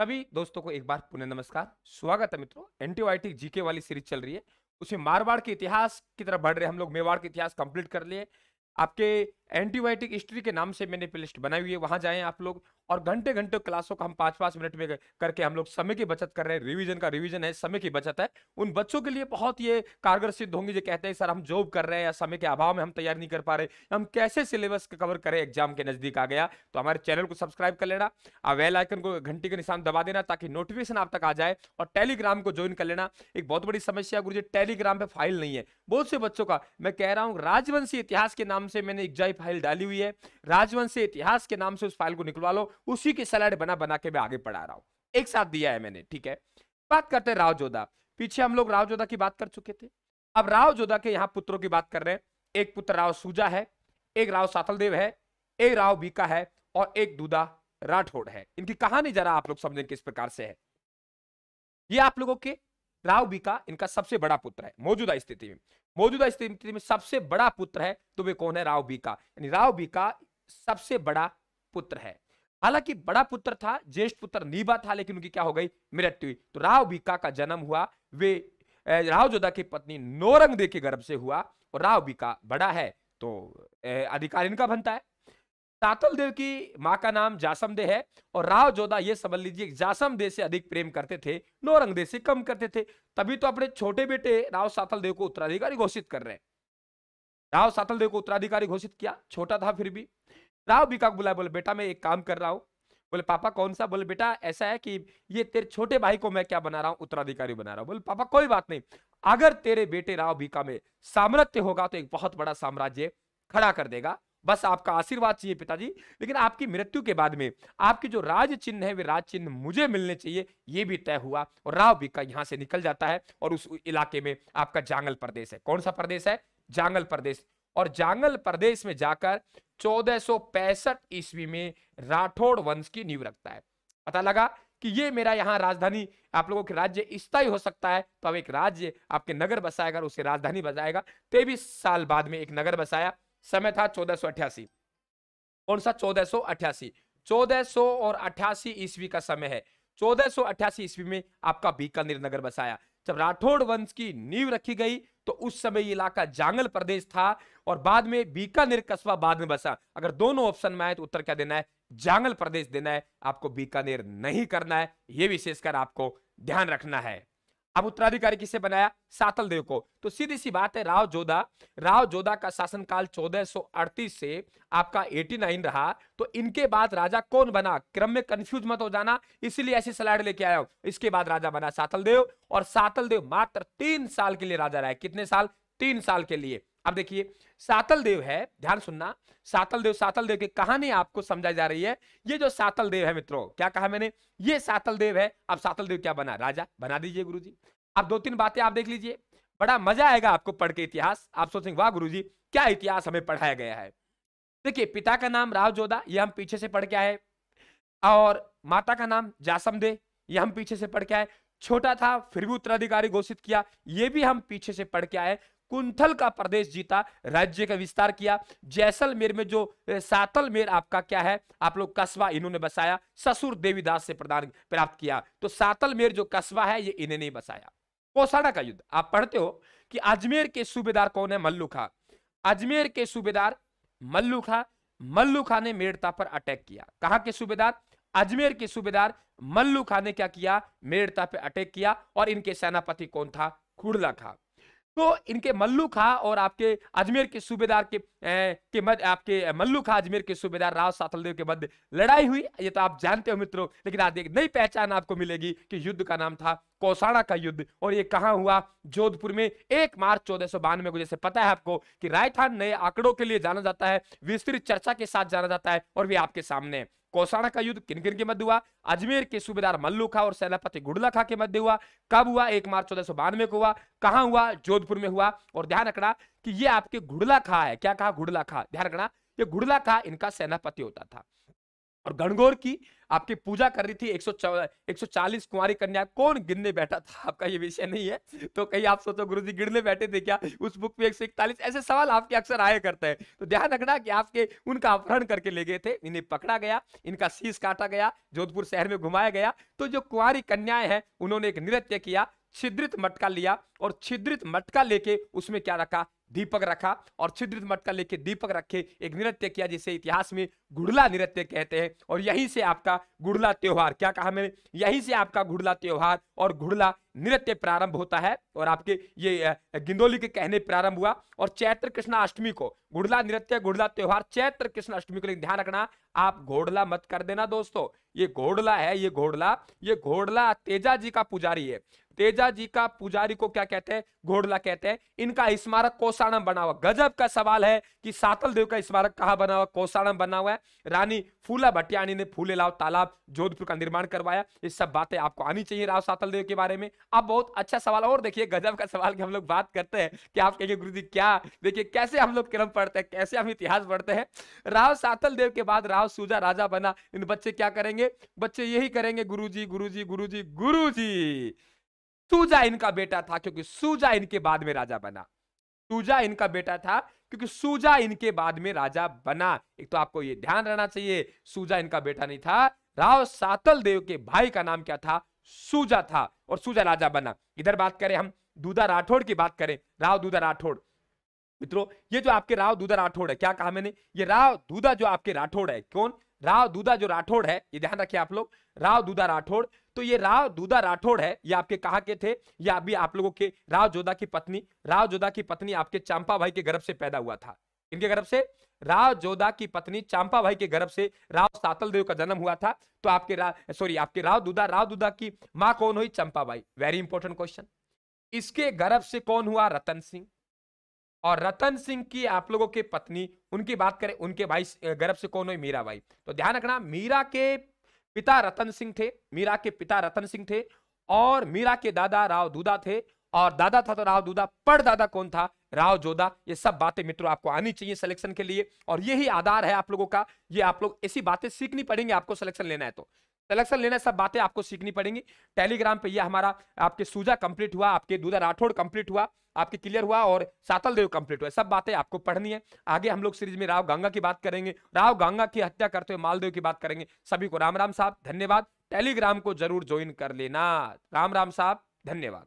सभी दोस्तों को एक बार पुनः नमस्कार। स्वागत है मित्रों एंटीबायोटिक जीके वाली सीरीज़ चल रही है। उसमें मारवाड़ के इतिहास की तरफ़ बढ़ रहे हम लोग, मेवाड़ के इतिहास कंप्लीट कर लिए। आपके एंटीबायोटिक हिस्ट्री के नाम से मैंने प्ले लिस्ट बनाई हुई है, वहाँ जाएँ आप लोग। और घंटे घंटे क्लासों का हम पाँच पाँच मिनट में करके हम लोग समय की बचत कर रहे हैं। रिवीजन का रिवीजन है, समय की बचत है। उन बच्चों के लिए बहुत ये कारगर सिद्ध होंगे जो कहते हैं, सर, हम जॉब कर रहे हैं या समय के अभाव में हम तैयार नहीं कर पा रहे हम कैसे सिलेबस कवर करें? एग्ज़ाम के नज़दीक आ गया। तो हमारे चैनल को सब्सक्राइब कर लेना और वेल आइकन को घंटी के निशान दबा देना ताकि नोटिफिकेशन आप तक आ जाए और टेलीग्राम को ज्वाइन कर लेना। एक बहुत बड़ी समस्या गुरु जी टेलीग्राम पे फ़ाइल नहीं है। बहुत से बच्चों का, मैं कह रहा हूँ, राजवंशी इतिहास के नाम से मैंने एग्जाई फ़ाइल डाली हुई है। राजवंशी इतिहास के नाम से उस फ़ाइल को निकलवा लो उसी की स्लाइड बना बना के मैं आगे पढ़ा रहा हूँ। एक साथ दिया है मैंने, ठीक है? बात करते हैं राव जोधा। पीछे हम लोग राव जोधा की बात कर चुके थे। अब राव जोधा के यहाँ पुत्रों की बात कर रहे हैं। एक पुत्र राव सूजा है, एक राव सातलदेव है, एक राव बीका है और एक दूधा राठौड़ है। इनकी कहानी जरा आप लोग समझें किस प्रकार से है। ये आप लोगों के राव बीका इनका सबसे बड़ा पुत्र है, मौजूदा स्थिति में। मौजूदा स्थिति में सबसे बड़ा पुत्र है तो वे कौन है? राव बीका। यानी राव बीका सबसे बड़ा पुत्र है। हालाँकि बड़ा पुत्र था, ज्येष्ठ पुत्र नीबा था, लेकिन उनकी क्या हो गई? मृत्यु हुई। तो राव बीका का जन्म हुआ। वे राव जोधा की पत्नी नोरंग दे के गर्भ से हुआ और राव बीका बड़ा है। तो अधिकार इनका बनता है। तातल देव की माँ का नाम जासम दे है और राव जोधा ये समझ लीजिए जासम दे से अधिक प्रेम करते थे नौरंग दे से कम करते थे। तभी तो अपने छोटे बेटे राव सातल देव को उत्तराधिकारी घोषित कर रहे हैं। राव सातल देव को उत्तराधिकारी घोषित किया, छोटा था फिर भी। राव बीका को बुलाया बोले, बेटा, मैं एक काम कर रहा हूँ। बोले, पापा, कौन सा? बोले, बेटा, ऐसा है कि ये तेरे छोटे भाई को मैं क्या बना रहा हूँ? उत्तराधिकारी बना रहा हूँ। बोले, पापा, कोई बात नहीं। अगर तेरे बेटे राव बीका में सामर्थ्य होगा तो एक बहुत बड़ा साम्राज्य खड़ा कर देगा। बस आपका आशीर्वाद चाहिए पिताजी। लेकिन आपकी मृत्यु के बाद में आपकी जो राज चिन्ह है, वे राज चिन्ह मुझे मिलने चाहिए, ये भी तय हुआ और राव बीका यहाँ से निकल जाता है और उस इलाके में आपका जांगल प्रदेश है। कौन सा प्रदेश है? जांगल प्रदेश। और जांगल प्रदेश में जाकर चौदह ईस्वी में राठौड़ वंश की नींव रखता है। पता लगा कि ये मेरा यहाँ राजधानी, आप लोगों के राज्य स्थायी हो सकता है तो अब एक राज्य आपके नगर बसाएगा उसे राजधानी बसाएगा। तेईस साल बाद में एक नगर बसाया। समय था चौदह कौन सा? चौदह सौ अठासी चौदह सौ और अठासी ईस्वी का समय है। चौदह सौ अठासी ईस्वी में आपका बीकानेर नगर बसाया। जब राठौड़ वंश की नींव रखी गई तो उस समय ये इलाका जांगल प्रदेश था और बाद में बीकानेर, कस्बा बाद में बसा। अगर दोनों ऑप्शन में आए तो उत्तर क्या देना है? जांगल प्रदेश देना है। आपको बीकानेर नहीं करना है। यह विशेषकर आपको ध्यान रखना है। अब उत्तराधिकारी किसे बनाया? सातल देव को। तो सीधी सी बात है, राव जोधा राव जोधा का शासनकाल 1438 से आपका 89 रहा। तो इनके बाद राजा कौन बना? क्रम में कंफ्यूज मत हो जाना, इसीलिए ऐसी स्लाइड लेके आया हूँ। इसके बाद राजा बना सातल देव और सातल देव मात्र तीन साल के लिए राजा रहा कितने साल? तीन साल के लिए। अब देखिए सातल देव है, ध्यान सुनना सातल देव सातल देव की कहानी आपको समझाई जा रही है। ये जो सातल देव है मित्रों, क्या कहा मैंने? ये सातल देव है। अब सातल देव क्या बना? राजा, बना दीजिए गुरुजी। अब दो तीन बातें आप देख लीजिए। बड़ा मज़ा आएगा आपको पढ़ के इतिहास। आप सोचेंगे, वाह गुरु जी क्या इतिहास हमें पढ़ाया गया है? देखिए, पिता का नाम राव जोधा ये हम पीछे से पढ़ के आए। और माता का नाम जासम दे ये हम पीछे से पढ़ के आए। छोटा था, फिर भी उत्तराधिकारी घोषित किया, ये भी हम पीछे से पढ़ के आए। कुंथल का प्रदेश जीता, राज्य का विस्तार किया। जैसलमेर में जो सातलमेर आपका क्या है? आप लोग कस्बा इन्होंने बसाया, ससुर देवीदास से प्रदान प्राप्त किया। तो सातलमेर जो कस्बा है, ये इन्हें नहीं बसाया। कोसाड़ा का युद्ध, आप पढ़ते हो कि अजमेर के सूबेदार कौन है? मल्लू खा। अजमेर के सूबेदार मल्लू खा मल्लू खा ने मेड़ता पर अटैक किया। कहा के सूबेदार? अजमेर के सूबेदार मल्लू खा ने क्या किया? मेड़ता पर अटैक किया। और इनके सेनापति कौन था? खुड़ला खा। तो इनके मल्लू खा और आपके अजमेर के सूबेदार के ए, के मध्य आपके मल्लू खा अजमेर के सूबेदार राव सातलदेव के मध्य लड़ाई हुई। ये तो आप जानते हो मित्रों लेकिन आज एक नई पहचान आपको मिलेगी कि युद्ध का नाम था कौसाड़ा का युद्ध। और ये कहा हुआ? जोधपुर में एक मार्च चौदह सौ बानवे को जैसे पता है आपको कि रायथान नए आंकड़ों के लिए जाना जाता है विस्तृत चर्चा के साथ जाना जाता है और वे आपके सामने कौसाणा का युद्ध किन किन के मध्य हुआ? अजमेर के सूबेदार मल्लू खा और सेनापति गुड़ला खा के मध्य हुआ। कब हुआ? एक मार्च चौदह सौ बानवे को हुआ। कहा हुआ? जोधपुर में हुआ। और ध्यान रखना कि ये आपके गुड़ला खा है। क्या कहा? गुड़ला खा। ध्यान रखना, ये गुड़ला खा इनका सेनापति होता था। और गणगौर की आपकी पूजा कर रही थी 140 कुंवारी कन्या। कौन गिनने बैठा था? आपका ये विषय नहीं है। तो कहीं आप सोचो गुरु जी गिनने बैठे थे क्या? उस बुक में 141 ऐसे सवाल आपके अक्सर आए करते हैं। तो ध्यान रखना कि आपके, उनका अपहरण करके ले गए थे। इन्हें पकड़ा गया, इनका शीश काटा गया, जोधपुर शहर में घुमाया गया। तो जो कुंवारी कन्याएँ हैं, उन्होंने एक नृत्य किया, छिद्रित मटका लिया और छिद्रित मटका लेके उसमें क्या रखा? दीपक रखा और छिद्रित मटका लेके दीपक रखे, एक नृत्य किया जिसे इतिहास में गुड़ला नृत्य कहते हैं। और यहीं से आपका गुड़ला त्योहार, क्या कहा मैंने? यहीं से आपका गुड़ला त्योहार और गुड़ला नृत्य प्रारंभ होता है और आपके ये गिंदोली के कहने प्रारंभ हुआ। और चैत्र कृष्ण अष्टमी को गुड़ला नृत्य, गुड़ला त्योहार, चैत्र कृष्ण अष्टमी को लेकिन ध्यान रखना। आप घोड़ला मत कर देना दोस्तों। ये घोड़ला है, ये घोड़ला ये घोड़ला तेजा जी का पुजारी है। तेजा जी का पुजारी को क्या कहते हैं? घोड़ला कहते हैं। इनका स्मारक कोसाणम बना हुआ। गजब का सवाल है कि सातल देव का स्मारक कहा बना हुआ? कोसाणम बना हुआ है। रानी फूला भटियानी ने फूले लाव तालाब जोधपुर का निर्माण करवाया। ये सब बातें आपको आनी चाहिए राव सातल देव के बारे में। अब बहुत अच्छा सवाल, और देखिए गजब का सवाल की हम लोग बात करते हैं कि आप कहेंगे गुरु जी क्या? देखिए, कैसे हम लोग क्रम पढ़ते हैं? कैसे हम इतिहास पढ़ते हैं? राव सातल देव के बाद राव सूजा राजा बना। इन बच्चे क्या करेंगे? बच्चे यही करेंगे गुरु जी गुरु जी गुरु जी गुरु जी सूजा इनका बेटा था क्योंकि सूजा इनके बाद में राजा बना। सूजा इनका बेटा था क्योंकि सूजा इनके बाद में राजा बना। एक तो आपको ये ध्यान रहना चाहिए, सूजा इनका बेटा नहीं था। राव सातल देव के भाई का नाम क्या था? सूजा था और सूजा राजा बना। इधर बात करें हम, दूधा राठौड़ की बात करें। राव दूधा राठौड़। मित्रों, ये जो आपके राव दूधा राठौड़ है, क्या कहा मैंने? ये राव दूधा जो आपके राठौड़ है, कौन? राव दूधा जो राठौड़ है, ये ध्यान रखिए आप लोग। राव दूधा राठौड़ तो ये राव दूधा राठौड़ है, ये आपके कहा के थे? या अभी आप लोगों के राव जोधा की पत्नी राव जोधा की पत्नी आपके चांपा भाई के गर्भ से पैदा हुआ था। इनके गर्भ से? राव जोधा की पत्नी चांपा भाई के गर्भ से राव सातल देव का जन्म हुआ था। तो आपके राव सॉरी आपके राव दूधा राव दूधा की माँ कौन हुई? चंपा भाई। वेरी इंपॉर्टेंट क्वेश्चन इसके गर्भ से कौन हुआ? रतन सिंह। और रतन सिंह की आप लोगों के पत्नी, उनकी बात करें, उनके भाई गर्भ से कौन हुई? मीरा भाई। तो ध्यान रखना, मीरा के पिता रतन सिंह थे, मीरा के पिता रतन सिंह थे और मीरा के दादा राव दूदा थे और दादा था तो राव दूदा पर दादा कौन था? राव जोधा ये सब बातें मित्रों आपको आनी चाहिए सिलेक्शन के लिए और यही आधार है आप लोगों का। ये आप लोग ऐसी बातें सीखनी पड़ेंगी आपको सिलेक्शन लेना है तो। सिलेक्शन लेना सब बातें आपको सीखनी पड़ेंगी। टेलीग्राम पे ये हमारा, आपके सूजा कंप्लीट हुआ, आपके दूधा राठौड़ कंप्लीट हुआ, आपके क्लियर हुआ और सातल देव कंप्लीट हुआ। सब बातें आपको पढ़नी है। आगे हम लोग सीरीज़ में राव गंगा की बात करेंगे। राव गंगा की हत्या करते हुए मालदेव की बात करेंगे। सभी को राम राम साहब, धन्यवाद। टेलीग्राम को ज़रूर ज्वाइन कर लेना। राम राम साहब, धन्यवाद।